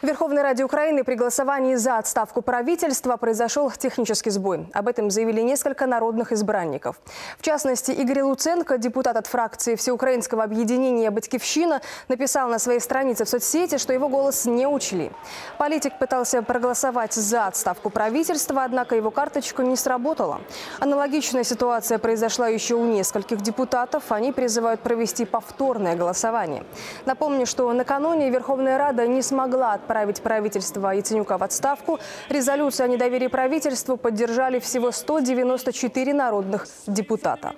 В Верховной Раде Украины при голосовании за отставку правительства произошел технический сбой. Об этом заявили несколько народных избранников. В частности, Игорь Луценко, депутат от фракции Всеукраинского объединения «Батькивщина», написал на своей странице в соцсети, что его голос не учли. Политик пытался проголосовать за отставку правительства, однако его карточка не сработала. Аналогичная ситуация произошла еще у нескольких депутатов. Они призывают провести повторное голосование. Напомню, что накануне Верховная Рада не смогла отправить правительство Яценюка в отставку. Резолюцию о недоверии правительству поддержали всего 194 народных депутата.